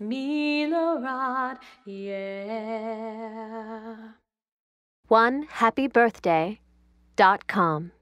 Milorad, yeah. One happy birthday dot com.